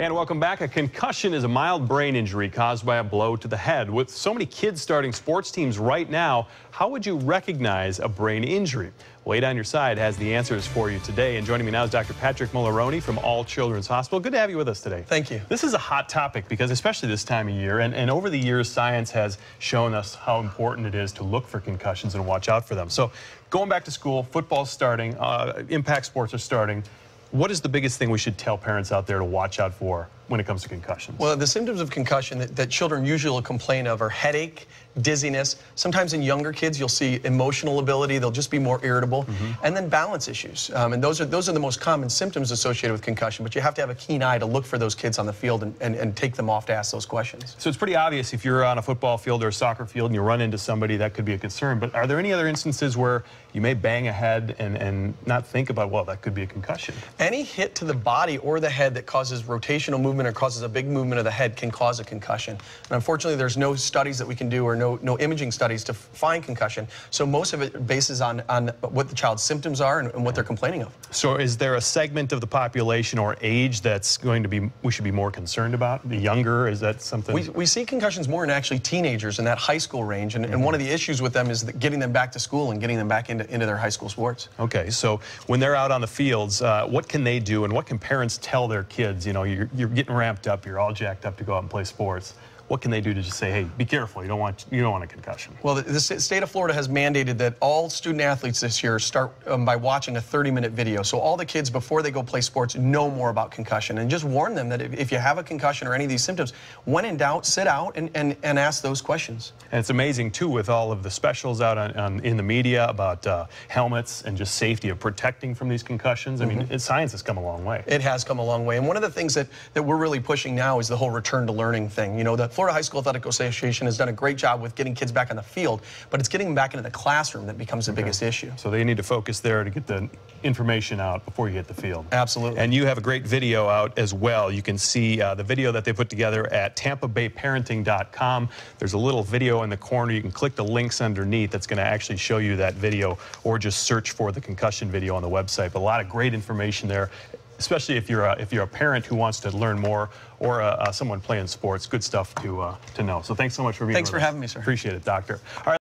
And welcome back. A concussion is a mild brain injury caused by a blow to the head. With so many kids starting sports teams right now, how would you recognize a brain injury? Wade on your side has the answers for you today. And joining me now is Dr. Patrick Mularoni from All Children's Hospital. Good to have you with us today. Thank you. This is a hot topic because especially this time of year, and, and over the years, science has shown us how important it is to look for concussions and watch out for them. So going back to school, football's starting, uh, impact sports are starting. What is the biggest thing we should tell parents out there to watch out for when it comes to concussions? Well, the symptoms of concussion that, that, children usually complain of are headache, dizziness. Sometimes in younger kids, you'll see emotional ability. They'll just be more irritable. Mm -hmm. And then balance issues. Um, and those are, those are the most common symptoms associated with concussion. But you have to have a keen eye to look for those kids on the field and, and, and take them off to ask those questions. So it's pretty obvious if you're on a football field or a soccer field and you run into somebody, that could be a concern. But are there any other instances where you may bang a head and, and not think about, well, that could be a concussion? Any hit to the body or the head that causes rotational movement or causes a big movement of the head can cause a concussion. And unfortunately, there's no studies that we can do or no, no imaging studies to find concussion. So most of it bases on, on what the child's symptoms are and, and what they're complaining of. So is there a segment of the population or age that's going to be, we should be more concerned about? The younger, is that something? We, we see concussions more in actually teenagers in that high school range. And, mm -hmm. and one of the issues with them is getting them back to school and getting them back into, into their high school sports. Okay, so when they're out on the fields, uh, what can they do and what can parents tell their kids? You know, you're, you're getting ramped up, you're all jacked up to go out and play sports what can they do to just say, hey, be careful, you don't want you don't want a concussion? Well, the, the state of Florida has mandated that all student athletes this year start um, by watching a 30-minute video. So all the kids before they go play sports know more about concussion, and just warn them that if, if you have a concussion or any of these symptoms, when in doubt, sit out and, and, and ask those questions. And it's amazing too with all of the specials out on, on in the media about uh, helmets and just safety of protecting from these concussions. I mm -hmm. mean, it, science has come a long way. It has come a long way, and one of the things that that we're really pushing now is the whole return to learning thing. You know, the Florida High School Athletic Association has done a great job with getting kids back on the field, but it's getting them back into the classroom that becomes the okay. biggest issue. So they need to focus there to get the information out before you hit the field. Absolutely. And you have a great video out as well. You can see uh, the video that they put together at tampabayparenting.com. There's a little video in the corner. You can click the links underneath that's going to actually show you that video or just search for the concussion video on the website. But a lot of great information there especially if you're a, if you're a parent who wants to learn more or uh, uh, someone playing sports. Good stuff to uh, to know. So thanks so much for being. Here. Thanks for us. having me, sir. Appreciate it, doctor. All right.